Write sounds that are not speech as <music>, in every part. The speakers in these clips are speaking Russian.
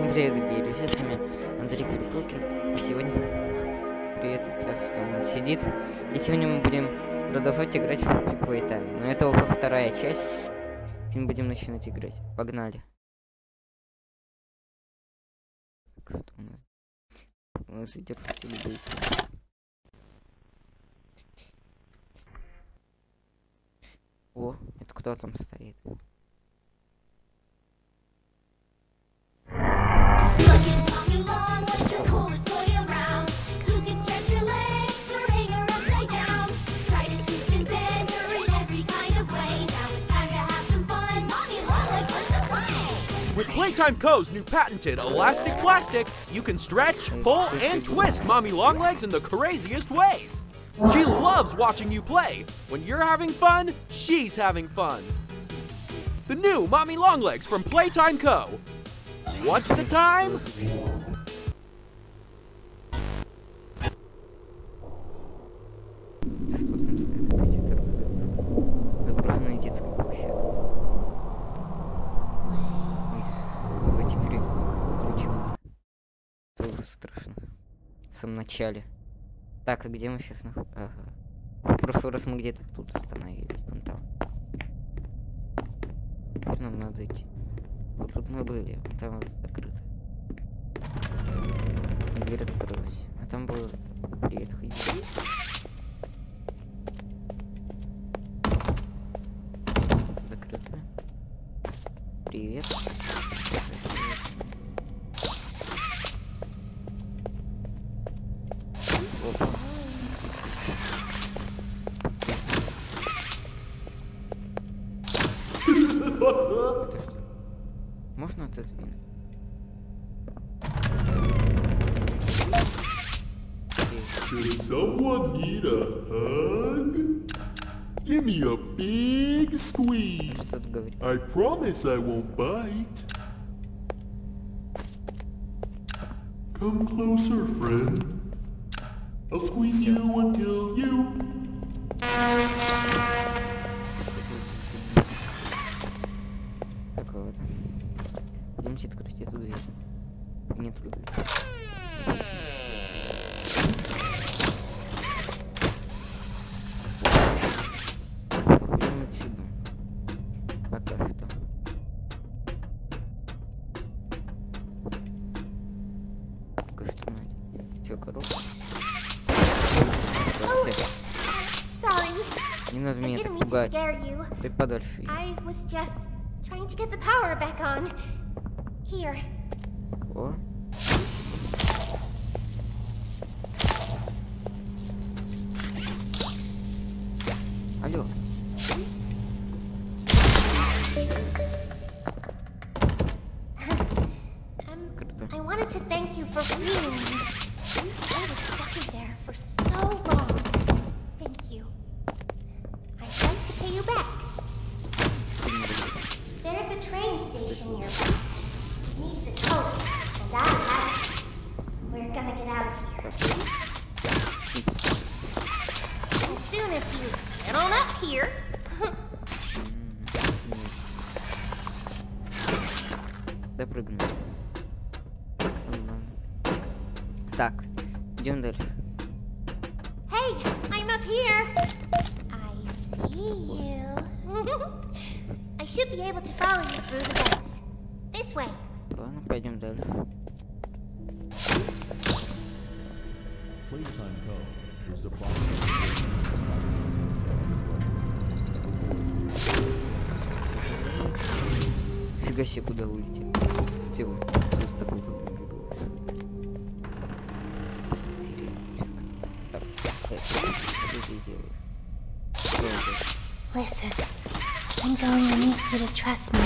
Всем привет, дорогие друзья, с вами Андрей Перепелкин. И сегодня приветствую, что он сидит. И сегодня мы будем продолжать играть в Happy Playtime. Но это уже вторая часть. Сегодня будем начинать играть. Погнали. Что у нас? У нас. О, это кто там стоит? Playtime Co.'s new patented elastic plastic, you can stretch, pull, and twist Mommy Longlegs in the craziest ways. She loves watching you play. When you're having fun, she's having fun. The new Mommy Longlegs from Playtime Co. What's the time? Самом начале. Так, а где мы сейчас нах... Ага. В прошлый раз мы где-то тут остановились. Вон там. Теперь нам надо идти. Вот тут мы были. Вон там вот закрыто. Дверь открылась. А там было... Привет, ходить. Закрыто. Привет. Give me a big squeeze. I promise I won't bite. Come closer, friend. I'll squeeze you until you was just trying to get the power back on. Here. Себе, куда улетел. Кстати, вот, с такой выглядел. Интересно. Так, что ты здесь делаешь? Что это? Listen, I'm going to need you to trust me.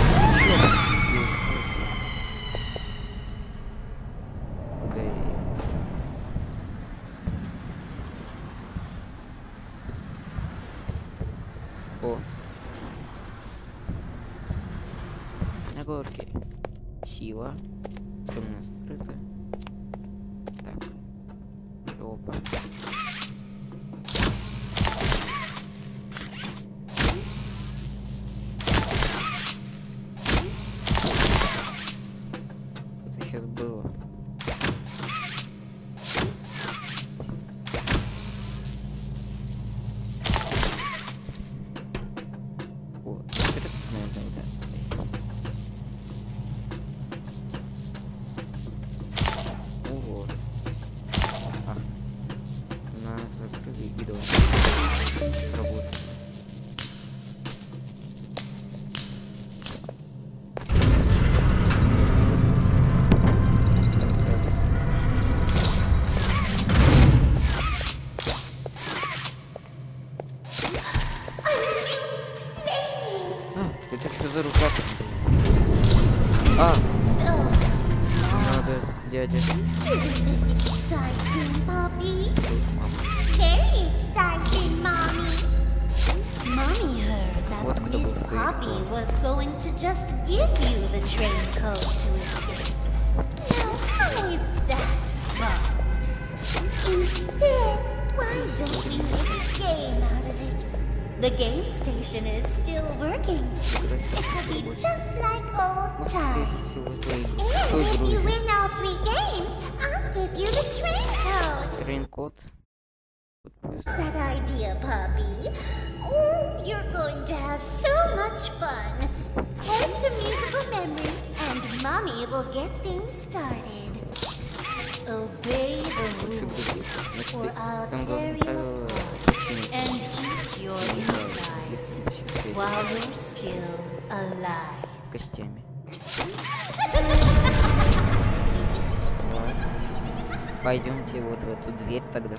Пойдемте вот в эту дверь тогда.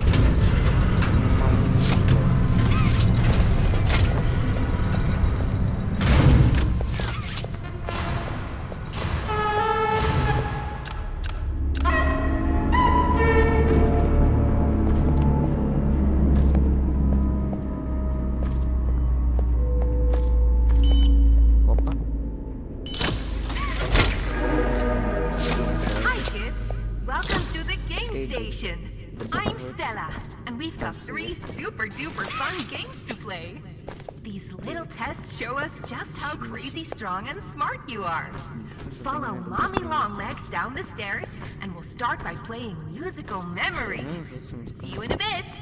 crazy strong and smart you are. Follow Mommy Longlegs down the stairs, and we'll start by playing musical memory. See you in a bit.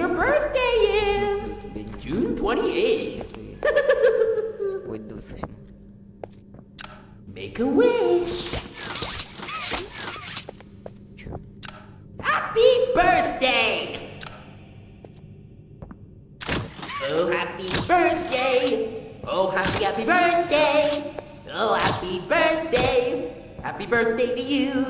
your birthday is. June 28th. Make a wish. Happy birthday! Oh, happy birthday! Oh, happy, happy birthday! Oh, happy birthday! Happy birthday to you!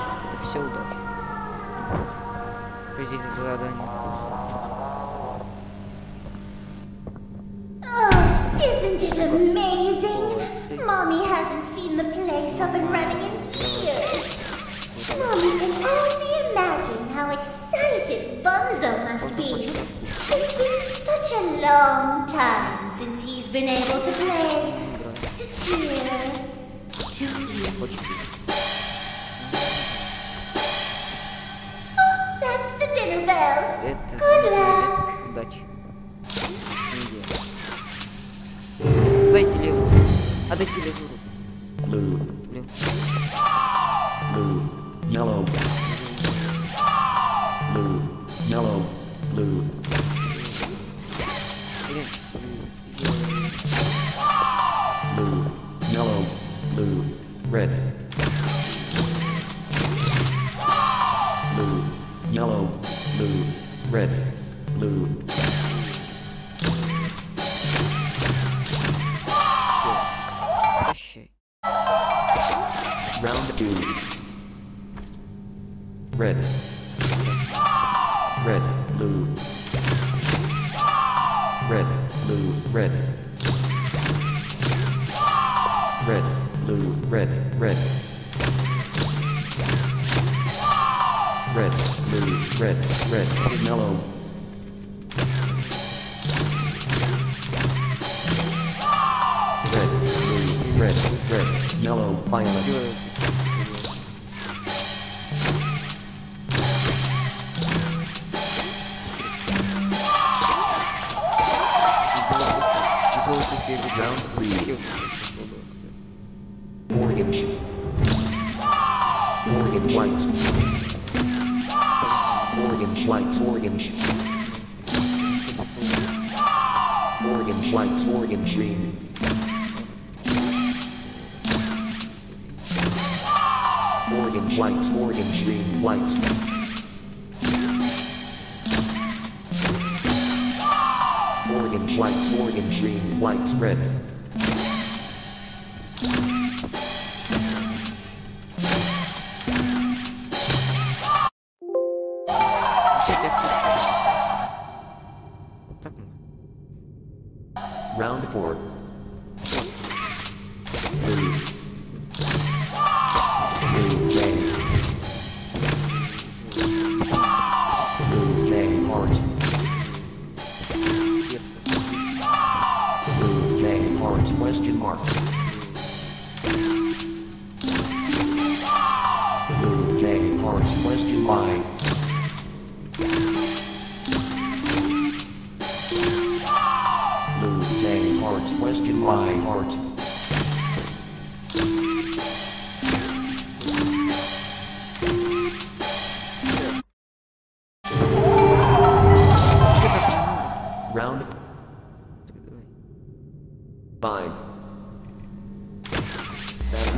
Amazing? Mommy hasn't seen the place up and running in years. Mommy can only imagine how excited Bunzo must be. It's been such a long time since he's been able to play, to cheer. А дайте down.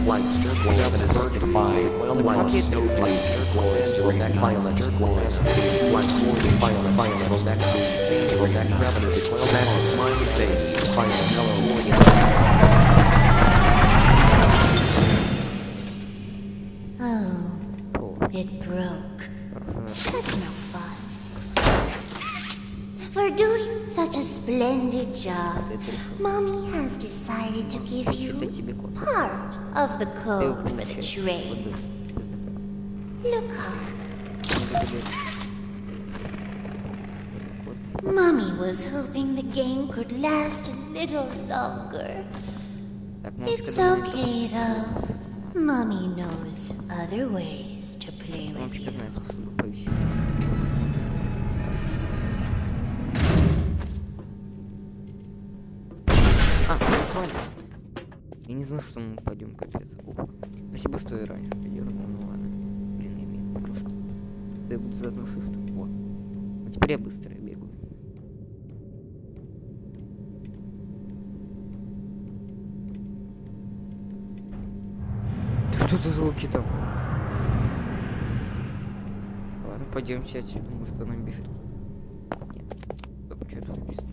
white jerk glorious burden by white snow white jerk glorious neck violet jerk glorious white sword violet violet neck neck ravenous twelve smiley face violet yellow Splendid job. Mommy has decided to give you part of the code for the train. Look up. Mommy was hoping the game could last a little longer. It's okay though. Mommy knows other ways to play with you. Ладно. Я не знал, что мы пойдем капец. Опа. Спасибо, что и раньше придернул. Ну ладно. Блин, я медленно, потому что... Я буду за одну шифт. О. А теперь я быстро бегаю. Да Что за звуки там? Ладно, пойдемте отсюда, может она бежит. Нет. Стоп, что тут написано?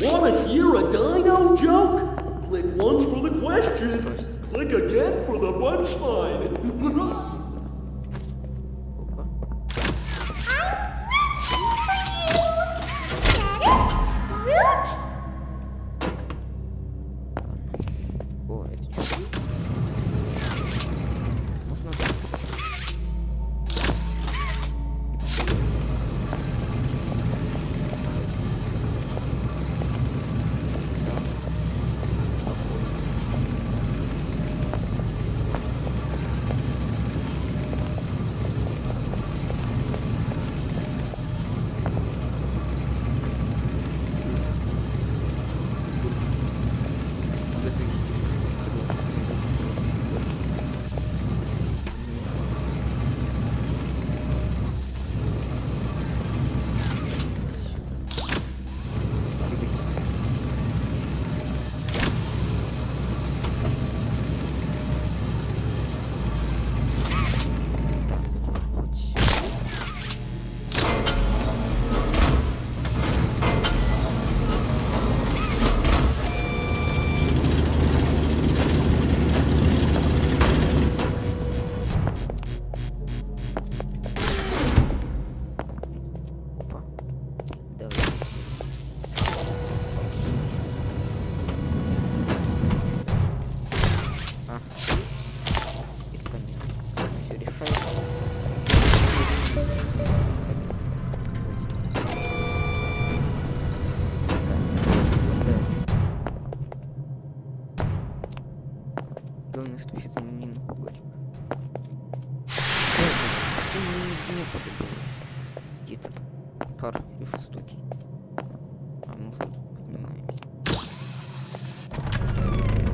Wanna hear a dino joke? Click once for the question. Click again for the punchline. <laughs> Не подобало. Где-то пар и жестокий. А мы уже поднимаемся.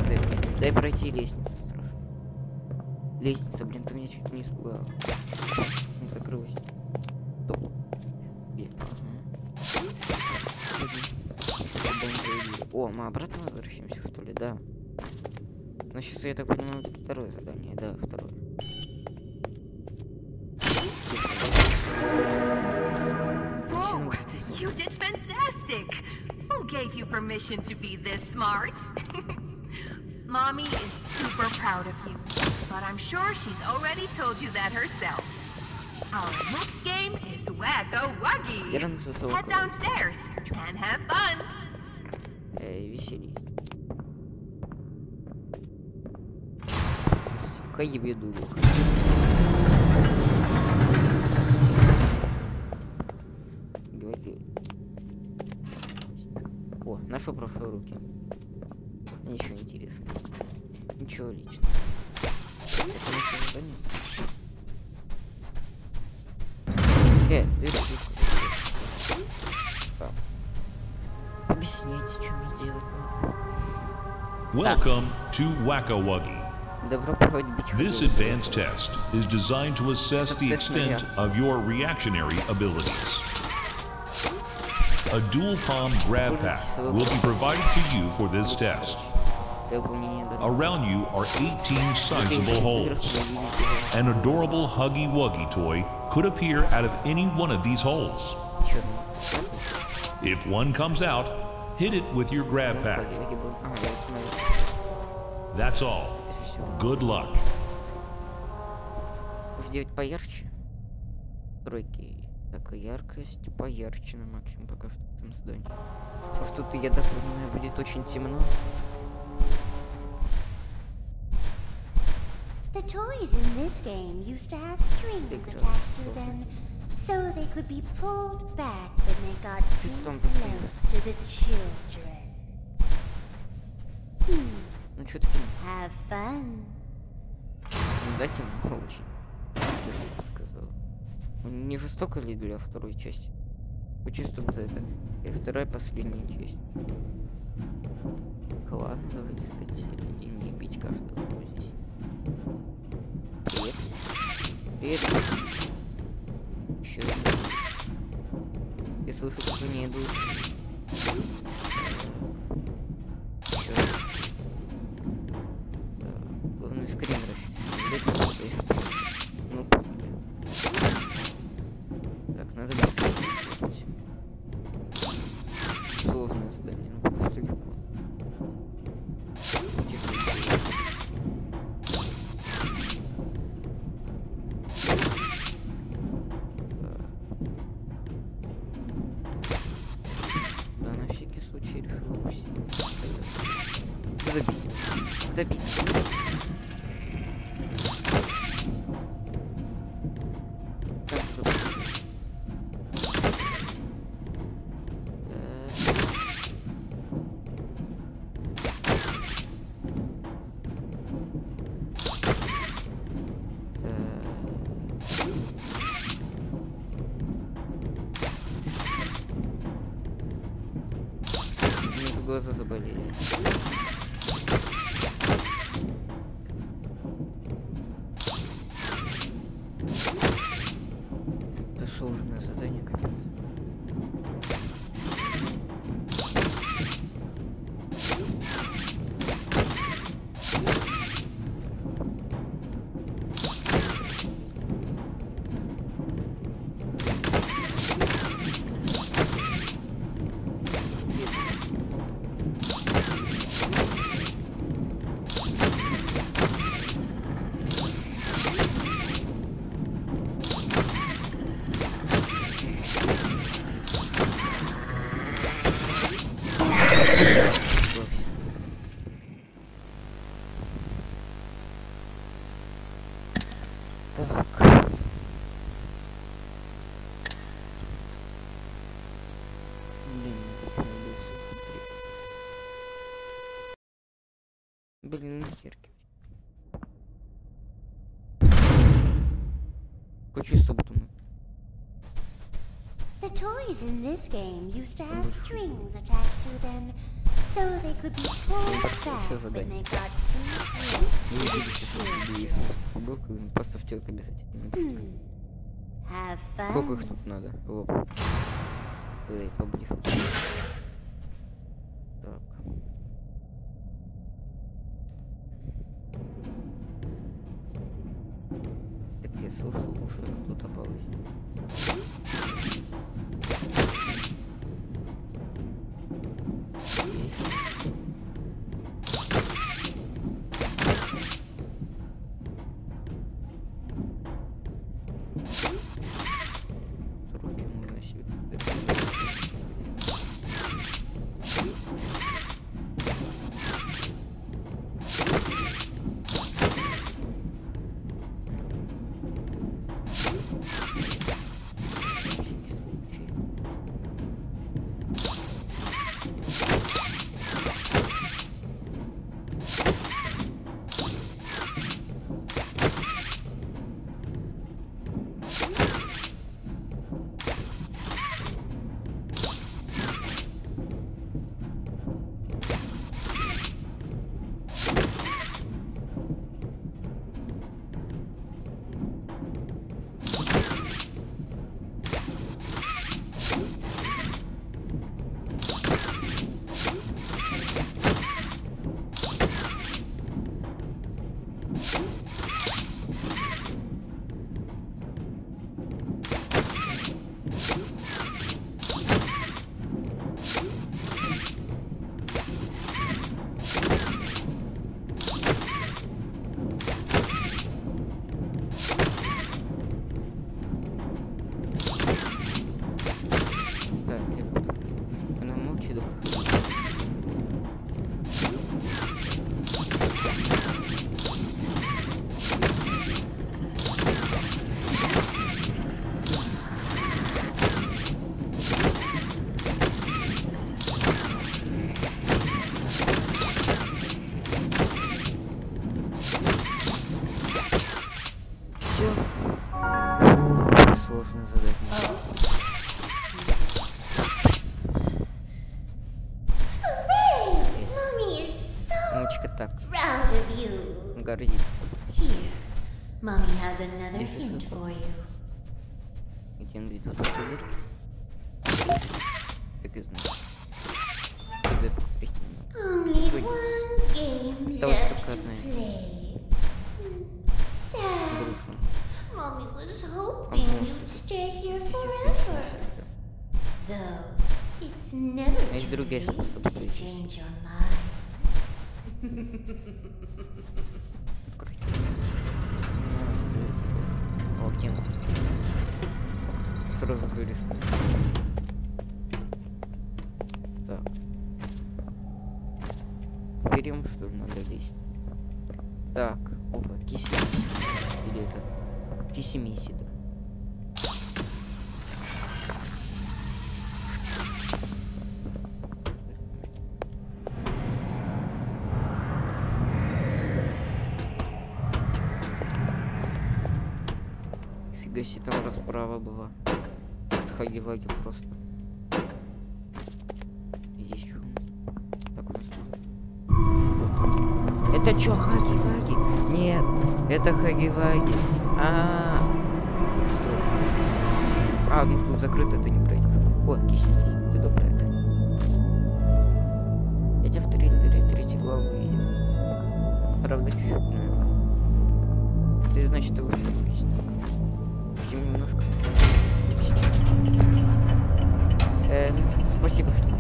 Дай, дай пройти лестницу страшно. Лестница, блин, ты меня чуть не испугала. Ну, закрылась. Блин. О, мы обратно возвращаемся, что ли? Да. Ну, сейчас, я так понимаю, второе задание. Да, второе. Who gave you permission to be this smart? <laughs> Mommy is super proud of you, but I'm sure she's already told you that herself. Our next game is Wacko Я Wuggy. рано слышал. Head downstairs and have fun. Э, веселись. Какая еду. О, нашел прошлые руки. Ничего интересного. Ничего личного. Это наше задание. Э, ты тихо. Так. Объясняйте, что мне делать надо. Welcome to Wacka Wuggy. Добро пожаловать в This битву. advanced test is designed to assess the Test extent снаряд. of your reactionary abilities. A dual palm grab pack will be provided to you for this test. Для выполнения данного. Around you are 18 sizable holes. An adorable Huggy Wuggy toy could appear out of any one of these holes. Черный. If one comes out, hit it with your grab pack. Где был? Ага, я вот смотрю. That's all. Это все. Good luck. Сделать поярче. Тройки. И яркость поярче на максимум пока что в этом задании. Потому что тут, я так понимаю, будет очень темно. The toys in this game used to have strings attached to them, so they could be pulled back when they got too close to the children. Hmm, Ну что таки, have fun. ну да, темно очень. Даже я бы сказал. Ну, Не жестоко ли для второй части? Ну, чисто вот это. И вторая последняя часть. Ладно, давайте стать середине и бить каждого здесь. Привет. Привет. Еще Я слышу, как они идут. Всякий случай решил усилить. Забить. Добить. Блин, на терке. Хочу с тобой The toys in this game used to have strings attached to them, so they could be pulled back when they got too close просто в телке обязательно. Hmm. Сколько их тут надо? Лоб. Поближе. Так. Слышу уже кто-то ползет. О, тема. Сразу вылез. Так. Берем, что ли, надо лезть. Так, опа, киси. Или это? Киси-миси, да. Хаги-ваги просто. Есть что? Так, у нас тут. Это чё, хаги-ваги? Нет, это хаги-ваги. А, что это? А, ну тут закрыто, ты не пройдешь. О, киси, ты добрая, да? Я тебя в три, третьей главы видел. Правда, чуть-чуть. Ты, значит, его есть. Спасибо, что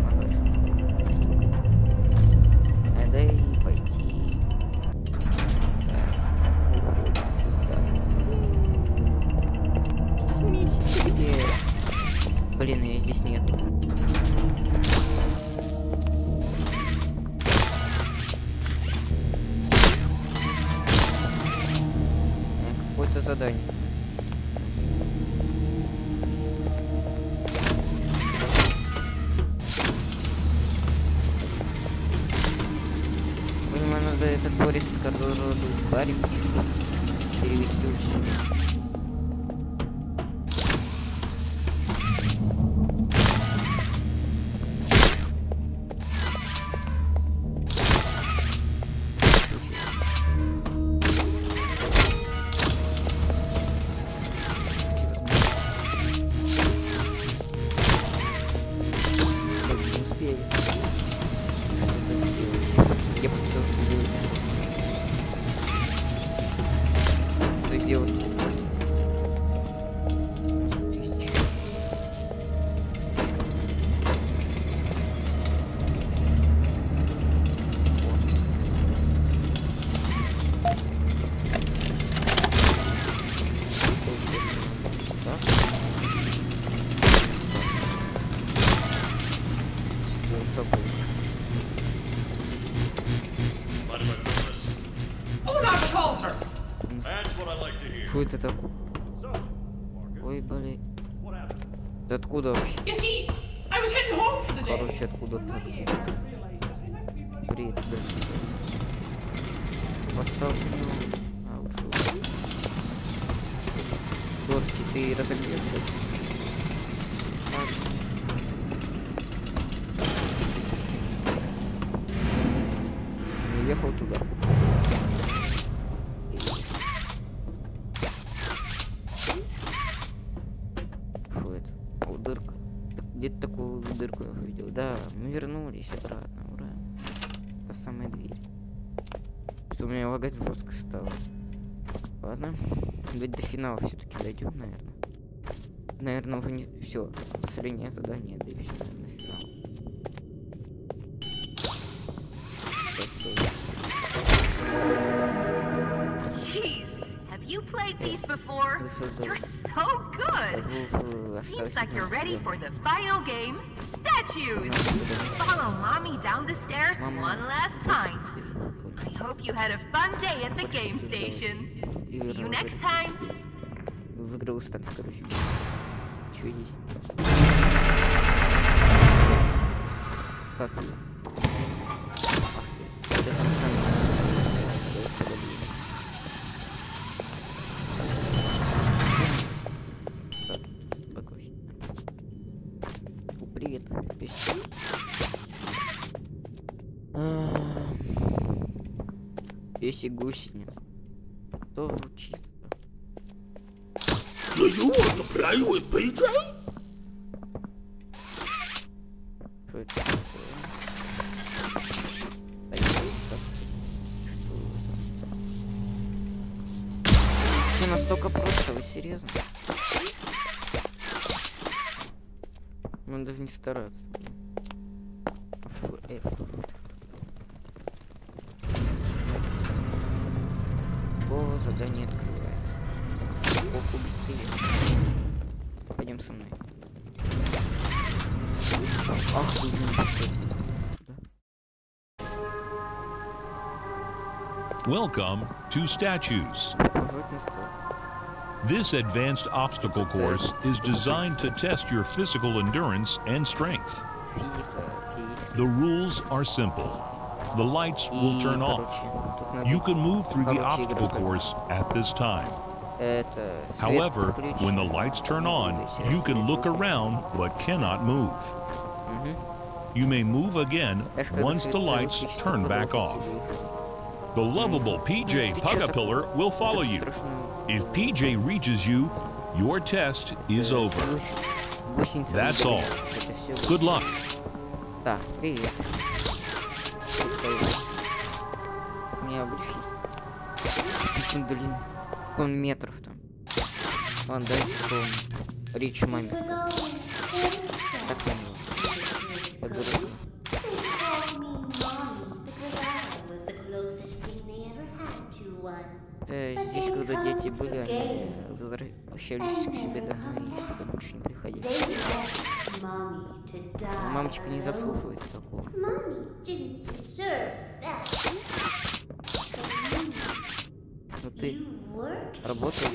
лагать жестко стало. Ладно. Ведь до финала все-таки дойдем, наверное. Наверное, уже не все. Последнее задание, да и все, наверное, финал. You played these before? Слышал, да. You're so good. Что Seems like you're 15 ready for the final game, statues. Follow mommy down the stairs one last time. теперь? I hope you had a fun day at the game station. See you next time. Выиграл станцию, короче. Чё здесь? Статуя. Песик гусениц. Кто учится? To play with PJ? Что это такое? Все настолько просто, вы серьезно? Ну даже не стараться. Welcome to Statues. This advanced obstacle course is designed to test your physical endurance and strength. The rules are simple. The lights will turn off. You can move through the obstacle course at this time. However, when the lights turn on, you can look around but cannot move. You may move again once the lights turn back off. Выключится. The lovable PJ Ты чё так- Pugapillar will follow так you. страшно? If PJ reaches you, your test is Э, over. гусь- гусеница That's выдавила. all. Это всё. Good luck. Да, привет. Привет. У меня будешь есть. Он длинный. Он метров там. Ладно, дай попробуем. Рич маме. It были, они возвращались к себе домой и сюда больше не приходили. Мамочка не заслуживает такого. Ну ты работал,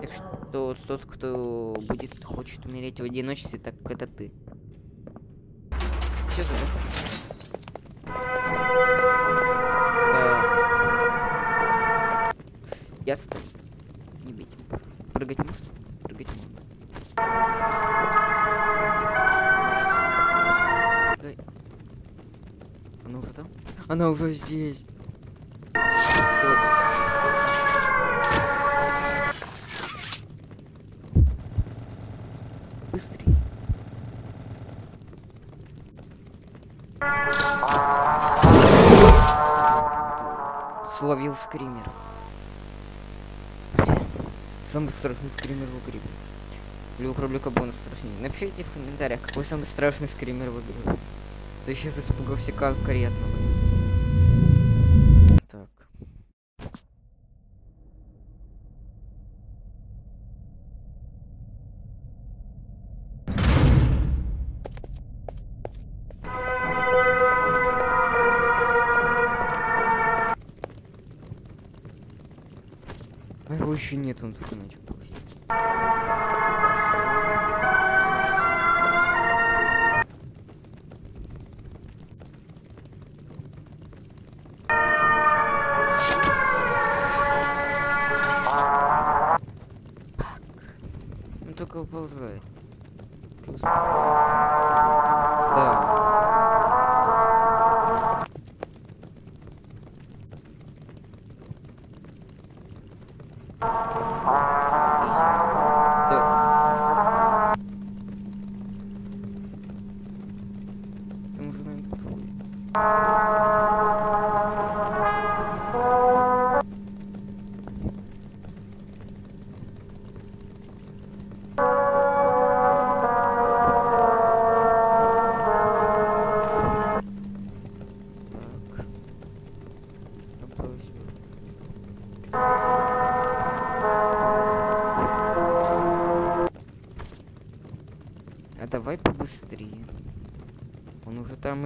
так что тот, кто будет, хочет умереть в одиночестве, так это ты. Все задал. Я стою. Не бейте. Прыгать можно? Прыгать можно. Дай. Она уже там? Она уже здесь. Самый страшный скример в игре. Люк рублика бонус страшнее. Напишите в комментариях, какой самый страшный скример в игре. Я сейчас испугался конкретно. Нет, он начал тусить.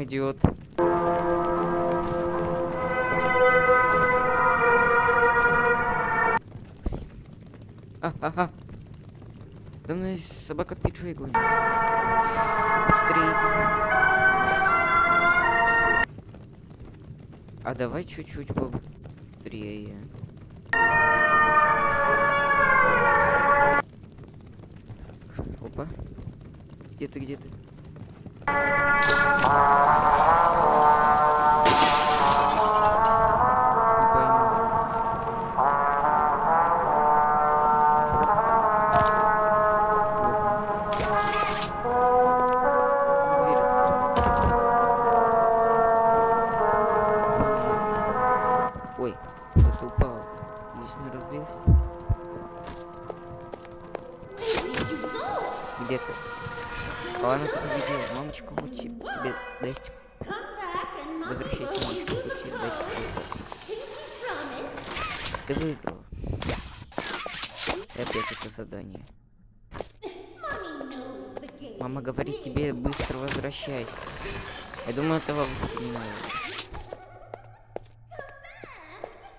Идет. А-а-а. Да мной собака Пиджей гонится. Быстрее иди. А давай чуть-чуть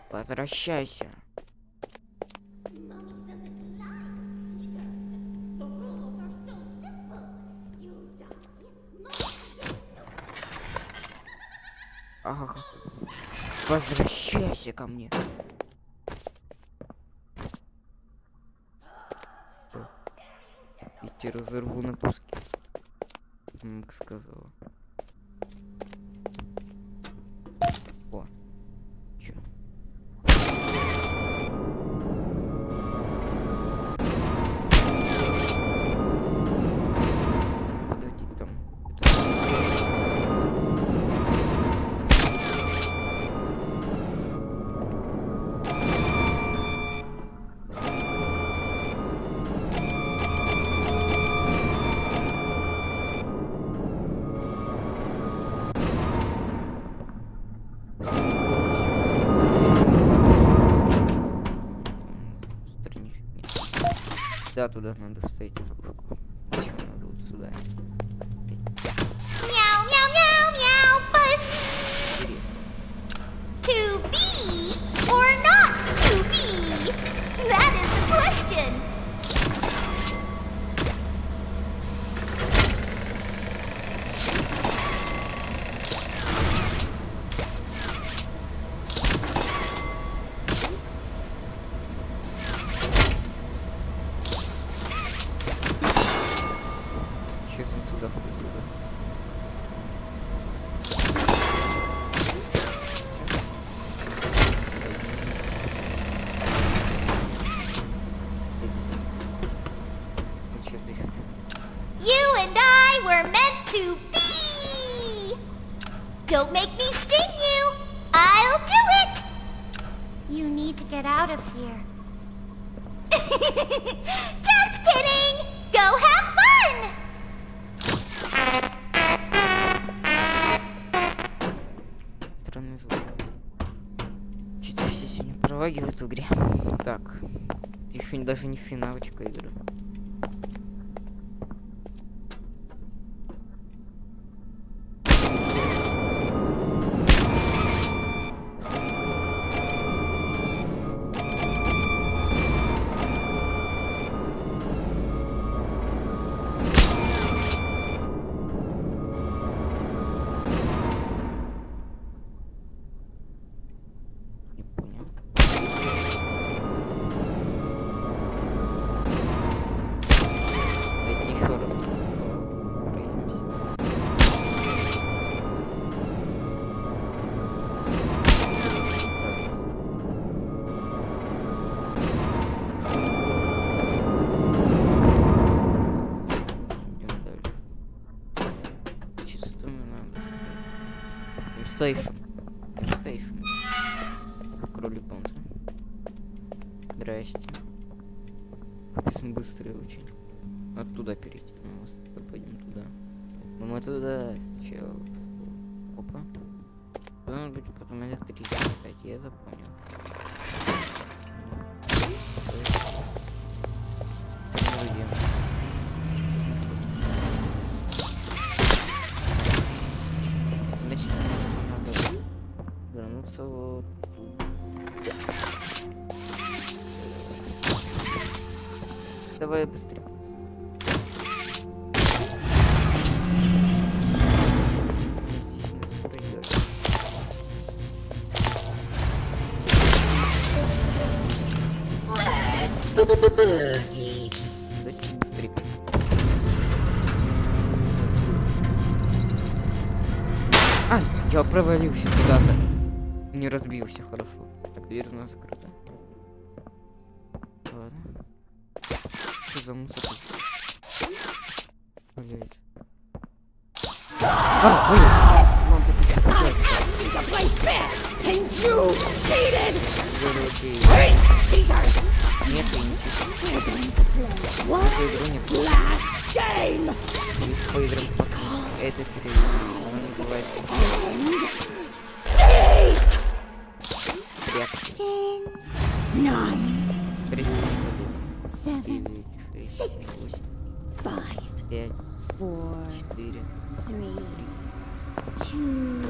Возвращайся. Ага. Возвращайся ко мне. Я тебя разорву на куски. Мамка сказала. Нет. Да, to be. Don't make me sting you. I'll do it. You need to get out of here. Just kidding. Go have fun. Странный звук. Что-то все сегодня провагивают в игре. Так. Еще даже не финалочка игры. Оттуда перейти. Ну, мы с тобой пойдем туда. Но мы туда сначала. Опа. Должен быть потом электричество опять, я. Вроде. Значит, надо вернуться вот туда. Давай быстрее. А, я провалился куда-то. Не разбился, хорошо. Так, дверь у нас закрыта. Ладно. Что за мусор? P3. Она называет Seven, six, five, four, three, two.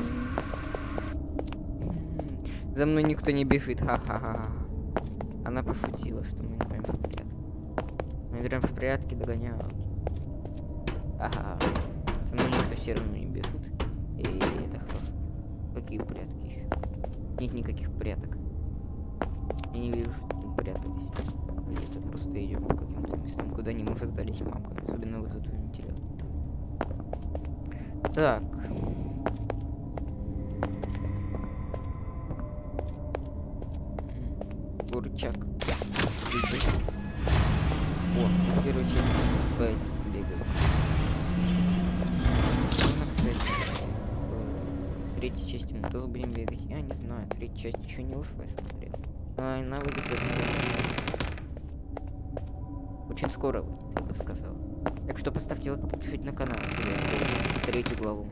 За мной никто не бежит. ха-ха-ха. Она пошутила, что мы играем в прятки. Мы играем в прятки, догоняем. Ага. За мной никто все равно не бежит. И это хорошо. Какие прятки еще? Нет никаких пряток. Я не вижу, что мы прятались. Где-то просто идем по каким-то местам, куда не может залезть мамка. Особенно вот эту вентилятор. Так. Курчак. О, первый человек бегать. Я не знаю, третья часть еще не вышла, я смотрел. А, она выйдет. Очень скоро выйдет, я бы сказал. Так что поставьте лайк, подпишитесь на канал. чтобы я Третью главу.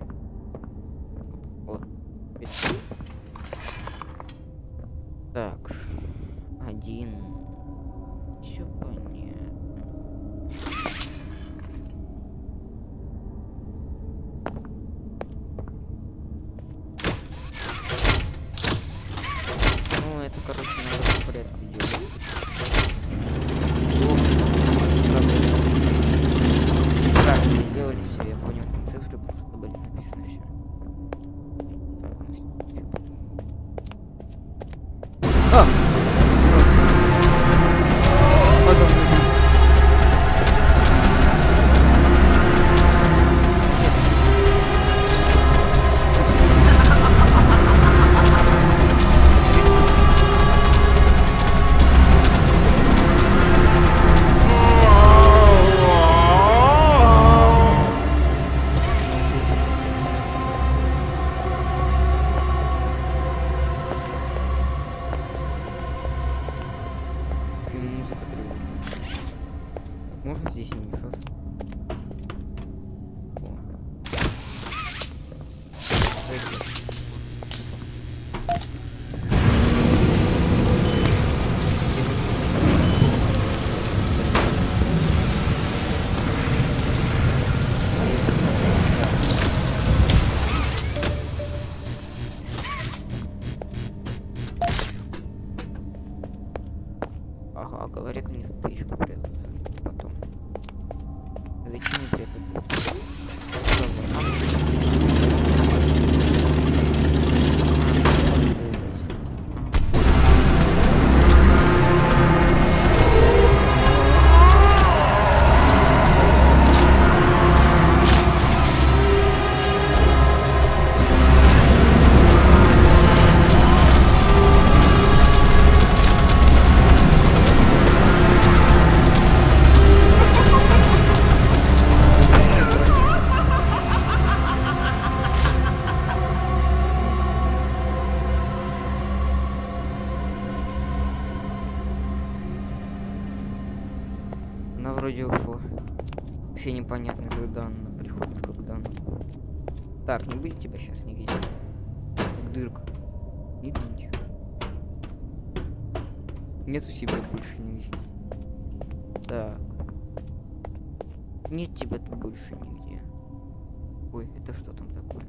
Так, не будет тебя сейчас нигде. Как дырка. Нет ничего. Нету себя больше нигде. Так. Нет тебя тут больше нигде. Ой, это что там такое?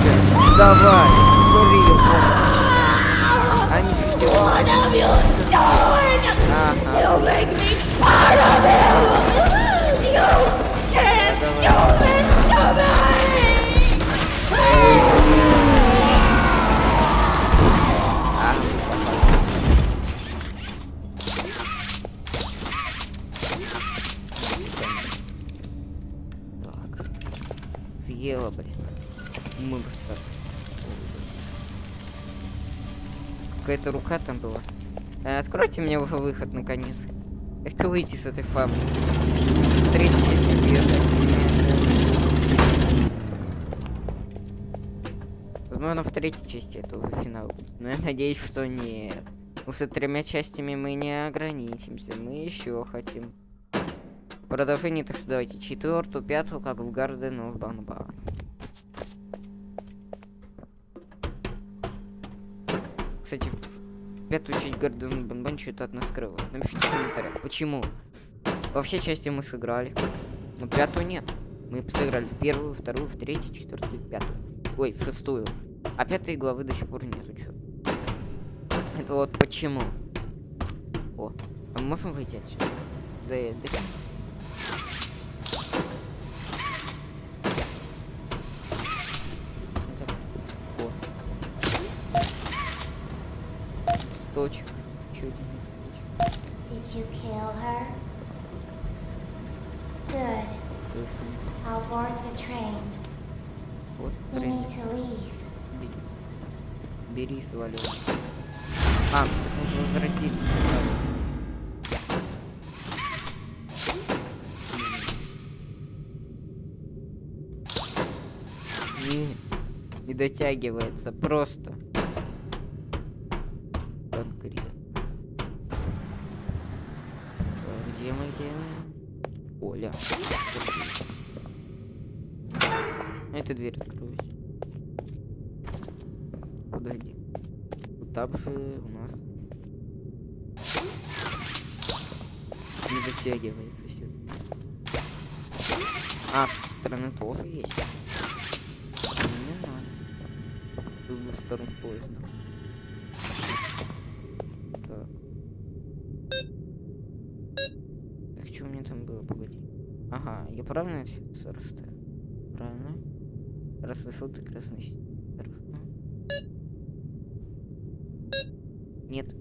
Тебя. Давай. Они же делают. Ага. Так. Съела, блин. Мы быстро. Какая-то рука там была. Э, Откройте мне уже выход наконец. Я хочу выйти с этой фабрики. Третья часть. Возможно, в третьей части это уже финал. Но я надеюсь, что нет. Потому что тремя частями мы не ограничимся. Мы еще хотим. Продолжение, так что давайте четвертую, пятую, как в Гарден of Банбан. Кстати, пятую часть Гарден Банбан что-то от нас скрывает. Напишите в комментариях, почему. Во все части мы сыграли. Но пятую нет. Мы сыграли в первую, вторую, в третью, четвертую, пятую. Ой, в шестую. А пятой главы до сих пор нету. Чё? Это вот почему. О, а мы можем выйти отсюда? Да, да. Сточек. Еще один листочек. Did you kill her? Good. I'll board the train. вот We тренер. need to leave. Бери. Бери и сваливай. А, мы же возродились. Не, не дотягивается, просто. Вот там же у нас не дотягивается все. А, с стороны тоже есть. Не надо. Двух сторон поезда. Так. Так что у меня там было, погоди. Ага, я правильно отсюда? Правильно. Расслышал ты красный. Нет.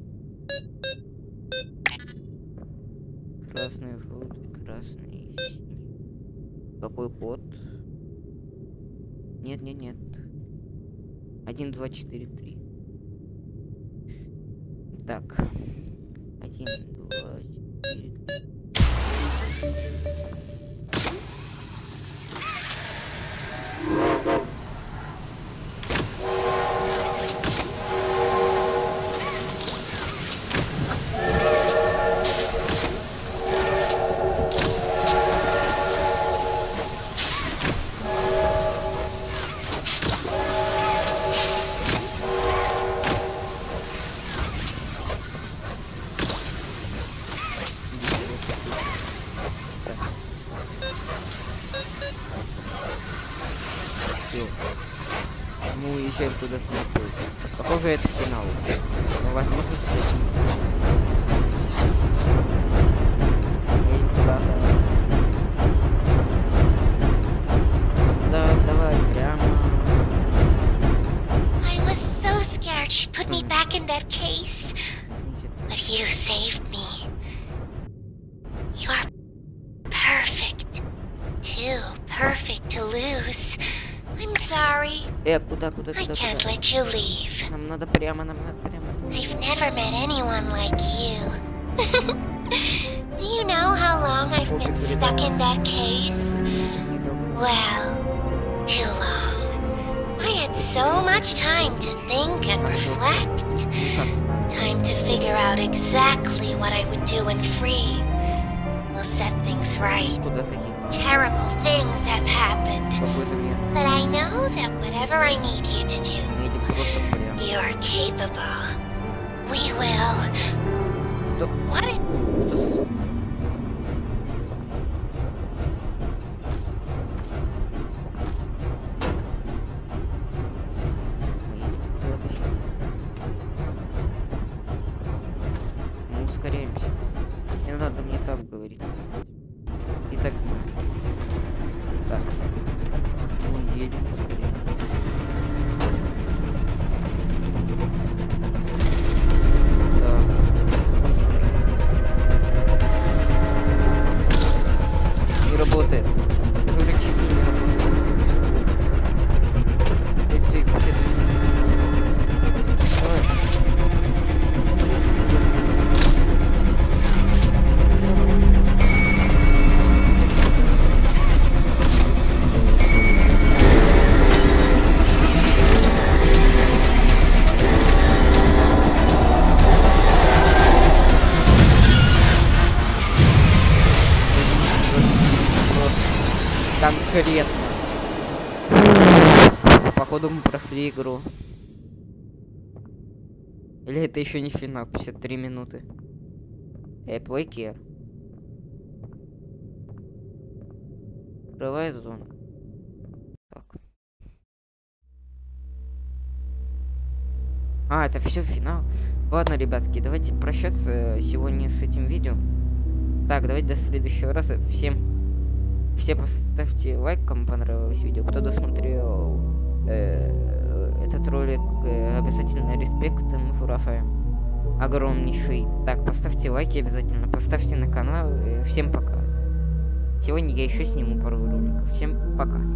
Красный, желтый, красный, синий. Какой код? Нет, нет, нет. Один, два, четыре, три. Так. Один, два, четыре, Конкретно. Походу мы прошли игру. Или это еще не финал, 53 минуты. Эй, плейкер. Открывай зону. Так. А, это все финал. Ладно, ребятки, давайте прощаться сегодня с этим видео. Так, давайте до следующего раза. Всем все поставьте лайк, кому понравилось видео. Кто досмотрел э, этот ролик, э, обязательно респект ему Фурафа. Огромнейший. Так, поставьте лайки обязательно, поставьте на канал. Э, всем пока. Сегодня я еще сниму пару роликов. Всем пока.